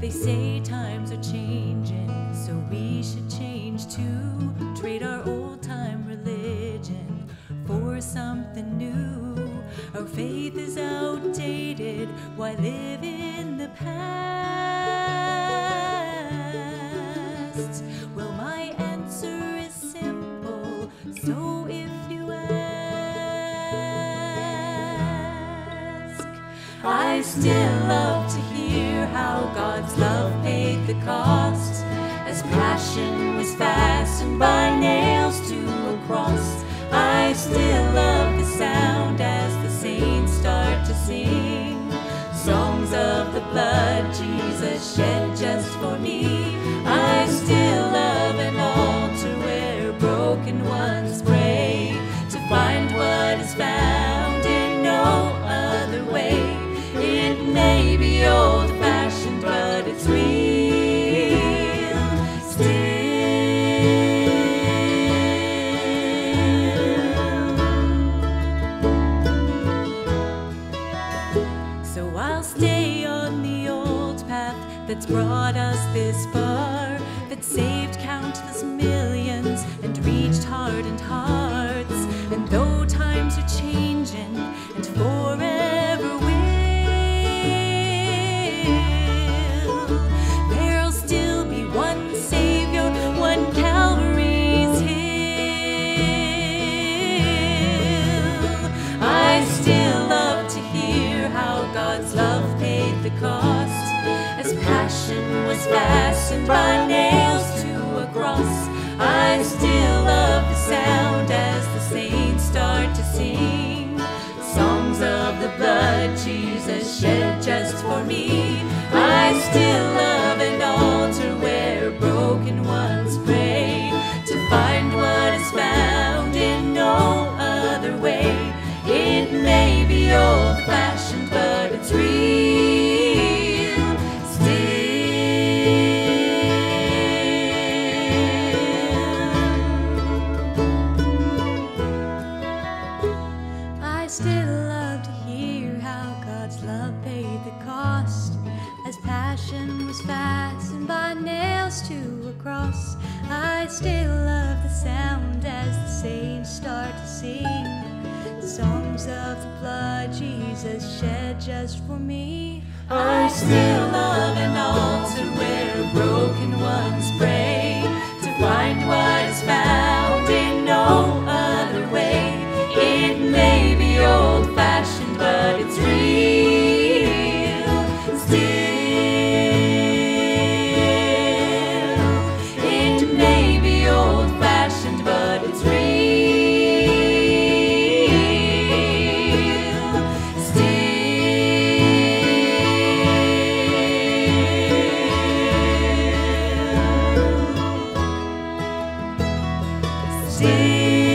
They say times are changing, so we should change too. Trade our old time religion for something new. Our faith is outdated, why live in the past? Well, my answer is simple, so if you ask, I still love to how God's love paid the cost. As passion was fastened by nails to a cross, I still love that's brought us this far, that saved countless millions and reached hard and hearts. Was fastened by nails to a cross. I still love the sound as the saints start to sing songs of the blood Jesus shed just for me. I still love God's love paid the cost. As passion was fastened by nails to a cross, I still love the sound as the saints start to sing songs of the blood Jesus shed just for me. I still love an altar where broken ones pray see.